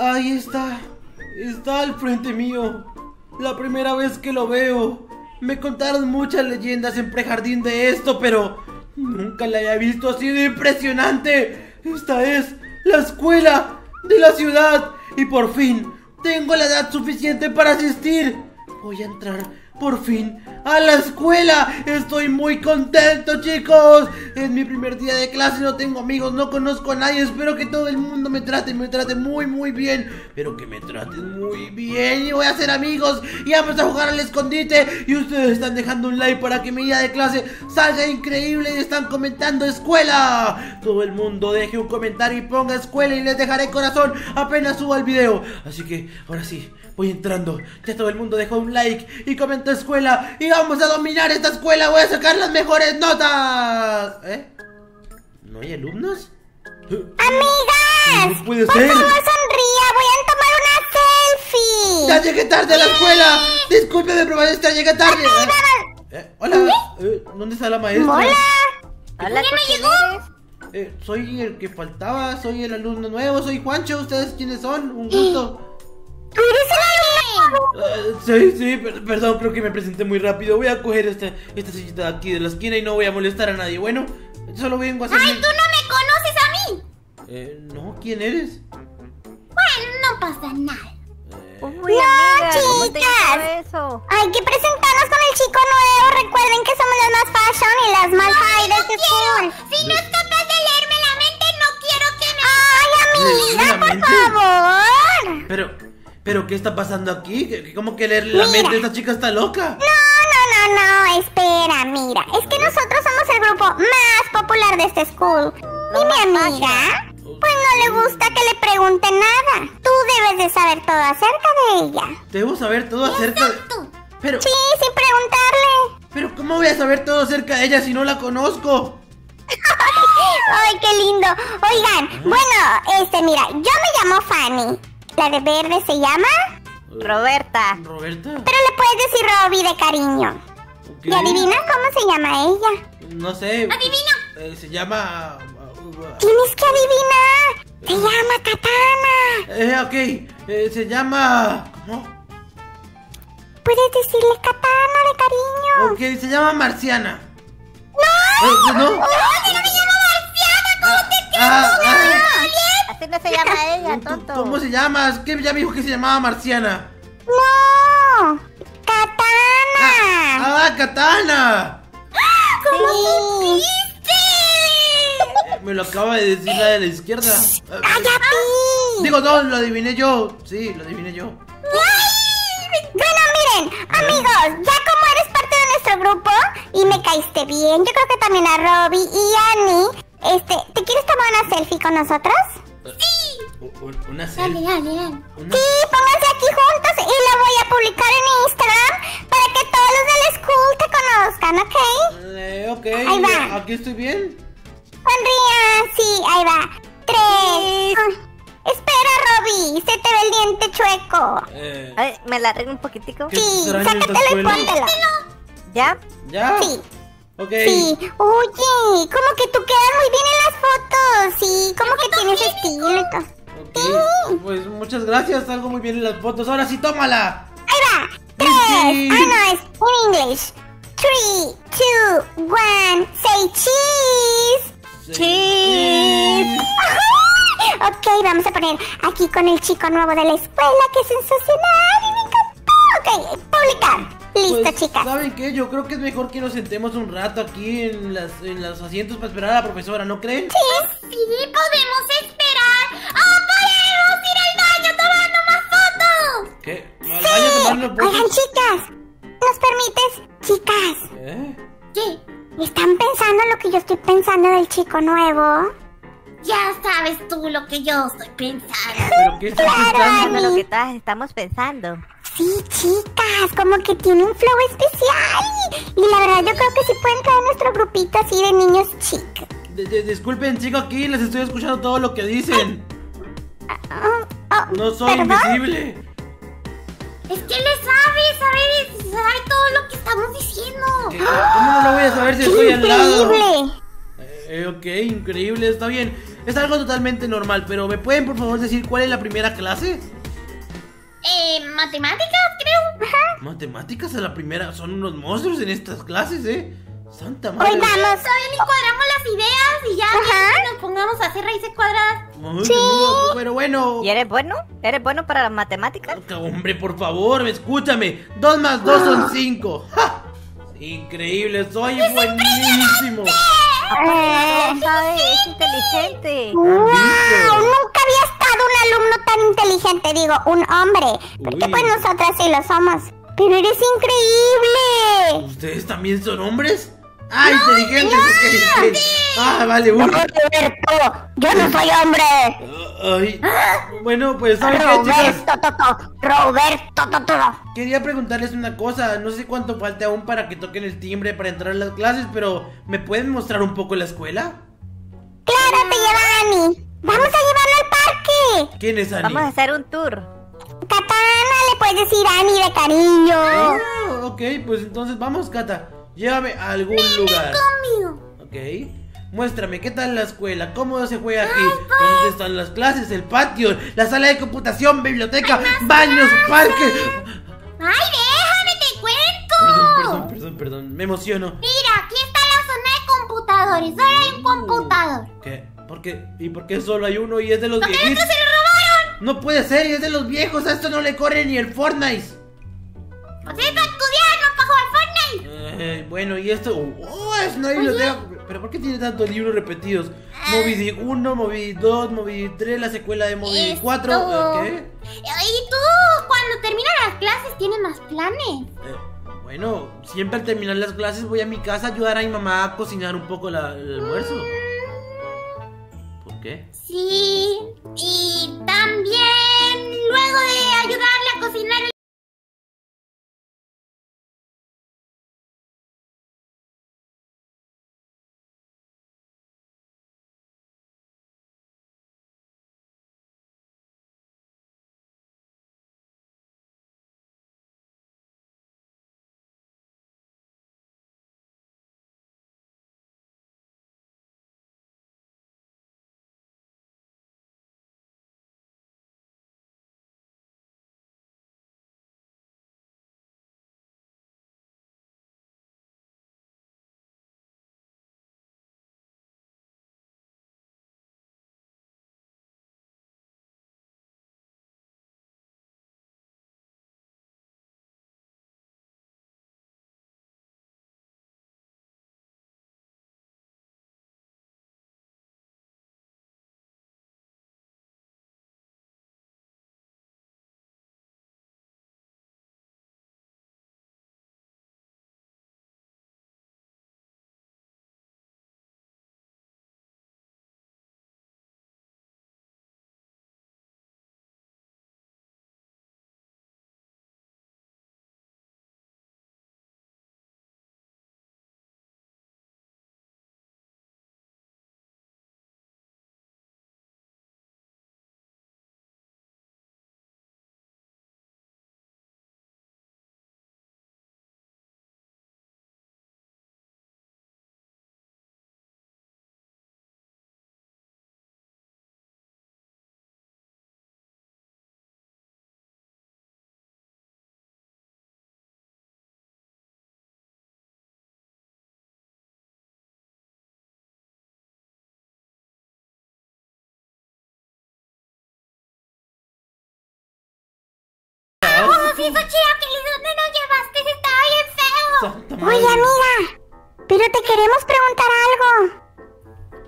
Ahí está. Está al frente mío. La primera vez que lo veo. Me contaron muchas leyendas en prejardín de esto, pero nunca la había visto así de impresionante. Esta es la escuela de la ciudad. Y por fin tengo la edad suficiente para asistir. Voy a entrar por fin a la escuela. Estoy muy contento, chicos. Es mi primer día de clase, no tengo amigos, no conozco a nadie. Espero que todo el mundo me trate, me trate muy, muy bien. Pero que me traten muy bien y voy a hacer amigos. Y vamos a jugar al escondite. Y ustedes están dejando un like para que mi día de clase salga increíble y están comentando escuela. Todo el mundo deje un comentario y ponga escuela y les dejaré corazón apenas suba el video. Así que ahora sí, voy entrando. Ya todo el mundo dejó un like y comentó escuela. Vamos a dominar esta escuela. Voy a sacar las mejores notas. ¿Eh? ¿No hay alumnos? ¡Amigas! No puede por ser. favor, sonría. Voy a tomar una selfie. ¡Ya llegué tarde a la escuela! Discúlpeme, profesora, llegué tarde. Eh, hola, eh, ¿dónde está la maestra? Hola. Hola, ¿tú quién eres? Eh, soy el que faltaba, soy el alumno nuevo, soy Juancho. ¿Ustedes quiénes son? Un gusto. sí, sí, per- perdón, creo que me presenté muy rápido. Voy a coger esta, esta sillita de aquí de la esquina y no voy a molestar a nadie. Bueno, solo vengo a hacer. Ay, mi- tú no me conoces a mí. Eh, no, ¿quién eres? Bueno, no pasa nada. Eh, Uy, No, amiga, ¿cómo te chicas. eso? Hay que presentarnos con el chico nuevo. Recuerden que somos las más fashion y las más high de este school. Si no es capaz de leerme la mente, no quiero que me... ¡Ay, ¿Leerme la amiga, por mente? favor! pero, pero, ¿qué está pasando aquí? ¿Qué- qué- ¿Cómo que leer la Mira. mente? Esta chica está loca. No, no, no, no, espera, mira. Es que nosotros somos el grupo más popular de este school. Y mi amiga, pues no le gusta que le pregunten nada. Tú debes de saber todo acerca de ella. Debo saber todo acerca de. Pero, Sí, sin preguntarle. pero, ¿cómo voy a saber todo acerca de ella si no la conozco? Ay, qué lindo. Oigan, bueno, este, mira, yo me llamo Fanny. La de verde se llama, Roberta. ¿Roberta? pero le puedes decir Robbie de cariño. ¿Y adivina cómo se llama ella? No sé. Adivina. Eh, se llama. Tienes que adivinar. Se llama Katana. Eh, ok. Eh, se llama. ¿Cómo? Puedes decirle Katana de cariño. Ok, se llama Marciana. ¡No! ¿No? ¡No, que no me llamo Marciana! ¿Cómo te Ah, ah, Así no se llama ella, ¿cómo- tonto. ¿Cómo se llama? Que ya me dijo que se llamaba Marciana. ¡No! ¡Katana! ¡Ah, Katana! ¿Cómo supiste? Me lo acaba de decir la de la izquierda. ¡Cállate! Digo, no, lo adiviné yo. Sí, lo adiviné yo. Bueno, miren, amigos, ya como eres parte de nuestro grupo y me caíste bien, yo creo que también a Robbie y a Annie, este, ¿te quieres tomar una selfie con nosotros? Una selfie. dale, dale. Una- Sí, pónganse aquí juntos y la voy a publicar en Instagram para que todos los del school te conozcan, ¿ok? Eh, ok, Ahí va. aquí estoy bien. Sonría, sí, ahí va. Tres. Espera, Robbie, se te ve el diente chueco. Eh, Ay, me la arreglo un poquitico. ¿Qué Sí, sácatelo y póntelo. ¿Ya? ¿Ya? Sí. Ok. Sí, oye, como que tú quedas muy bien en las fotos, sí, como que tienes estilo y todo. Ok, Pues muchas gracias, salgo muy bien en las fotos. Ahora sí, tómala. Ahí va, tres, Sí. ah no, es en inglés. Three, two, one, say cheese. Cheese. Ok, vamos a poner aquí con el chico nuevo de la escuela, que es sensacional y me encantó. Ok, publicar. Listo, Pues, chicas. ¿Saben qué? Yo creo que es mejor que nos sentemos un rato aquí en, las, en los asientos para esperar a la profesora, ¿no creen? Sí, podemos esperar. ¡Oh, podemos ir al baño tomando más fotos! ¿Qué? ¿Al baño a tomar una foto? Oigan, chicas, ¿nos permites? Chicas, ¿Eh? ¿qué? ¿Están pensando lo que yo estoy pensando del chico nuevo? Ya sabes tú lo que yo estoy pensando. ¿Pero qué estás Claro, pensando? Lo que todas estamos pensando. Sí, chicas, como que tiene un flow especial. Y la verdad, yo creo que sí pueden traer nuestro grupito así de niños chic. De- de- disculpen, chico, aquí les estoy escuchando todo lo que dicen. Oh, oh, No soy ¿perdón? invisible. Es que le sabe, sabe, sabe todo lo que estamos diciendo. ¿Cómo no lo voy a saber si estoy al lado? ¡Increíble! Eh, ok, increíble, está bien. es algo totalmente normal, pero ¿me pueden por favor decir cuál es la primera clase? Eh, matemáticas, creo. Matemáticas a la primera, son unos monstruos en estas clases, ¿eh? Santa Hoy madre. vamos. Todavía ni cuadramos las ideas y ya Ajá. nos pongamos a hacer raíces cuadradas. Ay, qué miedo, Pero bueno. ¿Y eres bueno? ¿Eres bueno para las matemáticas? Hombre, por favor, escúchame. Dos más dos son cinco. ¡Ja! Increíble, soy buenísimo. Eh, No sabe, es inteligente. ¡Wow! Inteligente, digo, un hombre. Porque Uy. pues nosotras sí lo somos. Pero eres increíble. ¿Ustedes también son hombres? Ah, inteligentes. ok, ok. Ah, vale, uno. Roberto, yo no soy hombre. Ay, bueno, pues, ¿saben qué, chicas? Roberto, Toto, Roberto, Toto. Quería preguntarles una cosa. No sé cuánto falta aún para que toquen el timbre para entrar a las clases, pero ¿me pueden mostrar un poco la escuela? Claro, te lleva Ani. Vamos a llevarlo al parque. ¿Quién es Ani? Vamos a hacer un tour. Katana, le puedes decir Ani de cariño. Ah, ok, pues entonces vamos, Cata. Llévame a algún lugar. Conmigo. Ok. Muéstrame, ¿qué tal la escuela? ¿Cómo se juega aquí? ¿Dónde están las clases? ¿El patio? ¿La sala de computación? ¿Biblioteca? ¿Baños? ¿Parques? ¡Ay, déjame, te cuento! Perdón, perdón, perdón, perdón. Me emociono. Mira, aquí está la zona de computadores. Solo hay un computador. ¿Qué? ¿Por qué? ¿Y por qué solo hay uno y es de los viejitos? No puede ser, y es de los viejos. A esto no le corre ni el Fortnite. Pues es estudiar, no jugar Fortnite. Eh, bueno, y esto. Oh, es una biblioteca. ¿Pero por qué tiene tantos libros repetidos? Moby Dick 1, Moby Dick 2, Moby Dick 3, la secuela de Moby Dick 4. Esto- ¿Qué? Y tú, cuando terminan las clases, tienes más planes. Eh, bueno, siempre al terminar las clases voy a mi casa a ayudar a mi mamá a cocinar un poco la- el almuerzo. ¿Por qué? Sí, y también luego de ayudarle a cocinar ¡Oh, sí, Xochitl, que dónde nos llevaste? Estaba bien feo. Oye, amiga, pero te queremos preguntar algo.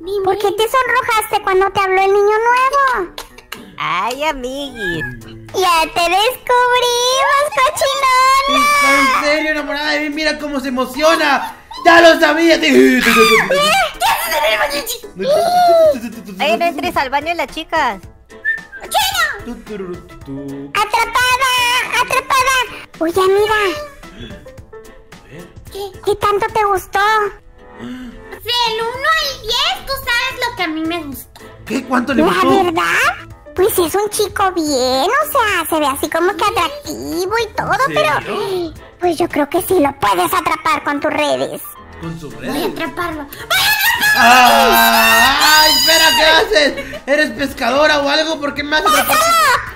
Dime. ¿Por qué te sonrojaste cuando te habló el niño nuevo? Ay, amiguis. Ya te descubrimos, cochinona. Está en serio enamorada de mí, mira cómo se emociona. Ya lo sabía. Ay, no entres al baño de las chicas. Atrapada, atrapada. Oye, amiga, ¿qué tanto te gustó? Del 1 al 10, tú sabes lo que a mí me gustó. ¿Qué? ¿Cuánto le La gustó? verdad, pues es un chico bien, o sea, se ve así como que atractivo y todo, pero pues yo creo que sí lo puedes atrapar con tus redes. Con su Voy a atraparlo. ¡Voy a ¡Ah! ¡Espera! ¿Qué haces? ¿Eres pescadora o algo? ¿Por qué me haces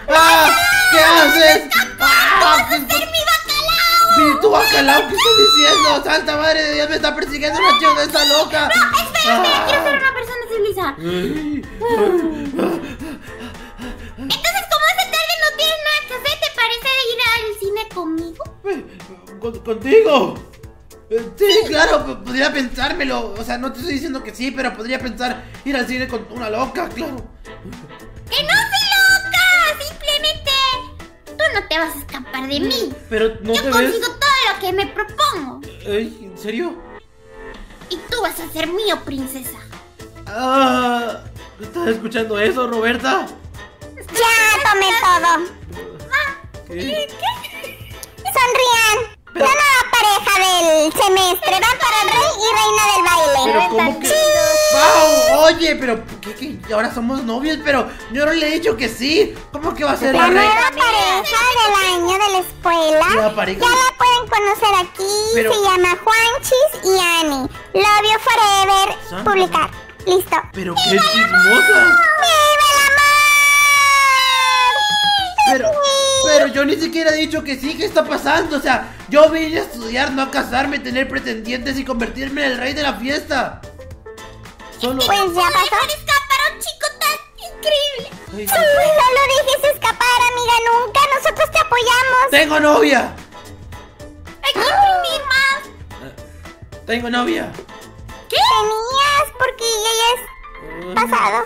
¡Ah! ¿Qué haces? ¡Ah! ¿Qué- Sí, tu bacalao, ¿qué estás diciendo? ¡Santa madre de Dios! ¡Me está persiguiendo una chica esta loca! Espérame, quiero ser Ah. una persona civilizada. Ay. Entonces, como esta tarde no tienes nada que hacer, ¿te parece ir al cine conmigo? Con- ¿Contigo? Sí, claro, podría pensármelo. O sea, no te estoy diciendo que sí, pero podría pensar ir al cine con una loca, claro. ¡Que no soy loca! Simplemente tú no te vas a escapar de mí. Pero no Yo te consigo ves. todo lo que me propongo. Ay, ¿En serio? Y tú vas a ser mío, princesa. Ah, ¿Estás escuchando eso, Roberta? Ya tomé todo. ¿Qué? Sonrían. Pero- nueva pareja del semestre van para el rey y reina del baile. Pero ¿cómo que? ¡Wow! Oye, pero ¿qué, qué? Ahora somos novios, pero yo no le he dicho que sí. ¿Cómo que va a ser la La nueva pareja del año de la escuela. La pareja. Ya la pueden conocer aquí. Pero- Se llama Juanchis y Annie. Love you forever. Santa. Publicar. Listo. Pero qué chismosa. ¡Viva el amor! Pero, pero yo ni siquiera he dicho que sí, ¿qué está pasando? O sea, yo vine a estudiar, no a casarme, tener pretendientes y convertirme en el rey de la fiesta. Solo. Pues ya pasó. Dejar escapar a un chico tan increíble. Ay, Solo dejes escapar, amiga, nunca. Nosotros te apoyamos. ¡Tengo novia! Hay que imprimir más. ¡Tengo novia! Tenías, porque ya es pasado.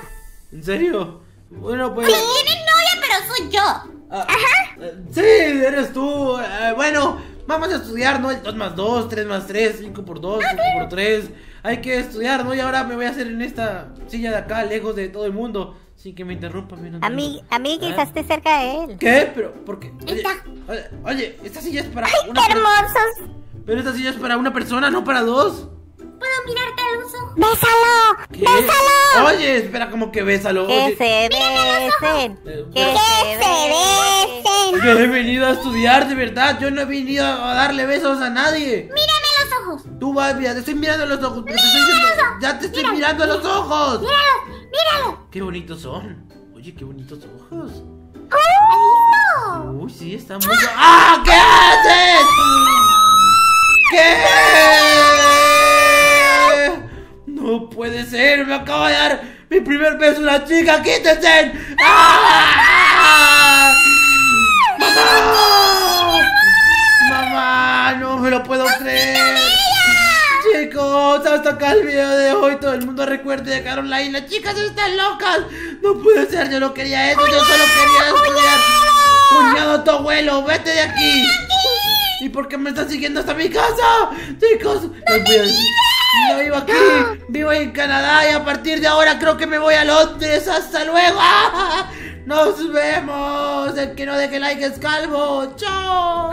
¿En serio? Bueno, pues. Tienes novia, pero soy yo. ah, eh, sí, eres tú. Eh, bueno, vamos a estudiar, ¿no? El 2 más 2, 3 más 3, 5 por 2, 5 por 3. Hay que estudiar, ¿no? Y ahora me voy a hacer en esta silla de acá, lejos de todo el mundo, sin que me interrumpan. mira, no. Ami, ami, ¿Eh? quizás esté cerca de él. ¿Qué? ¿Pero por qué? Oye, oye, oye, esta silla es para ¡Ay, una qué hermosos! Pero esta silla es para una persona, no para dos. ¿Puedo mirarte a los ojos? ¡Bésalo! ¿Qué? ¡Bésalo! Oye, espera, como que bésalo. Que Oye, se besen. Eh, Que ¡Que se besen! yo he venido a estudiar, de verdad. Yo no he venido a darle besos a nadie. Mírame los ojos. Tú vas, mira, te estoy mirando a los ojos. te estoy diciendo- ya te estoy mirando a los ojos. Míralo, míralo. Qué bonitos son. Oye, qué bonitos ojos. ¿Listo? Uy, sí, está muy. ¡Ah! ¿Qué haces? ¿Qué? No puede ser, me acaba de dar mi primer beso una chica, quítense. ¡Ah! ¡Mamá! ¡Mamá! No me lo puedo creer. Chicos, hasta acá el video de hoy. Todo el mundo recuerde de Caroline. Las chicas están locas. No puede ser, yo no quería eso. Yo solo quería estudiar. Cuñado, tu abuelo, vete de aquí. ¿Y por qué me estás siguiendo hasta mi casa? Chicos, decir, no vivo aquí, vivo en Canadá y a partir de ahora creo que me voy a Londres. ¡Hasta luego! ¡Nos vemos! El que no deje like es calvo. ¡Chao!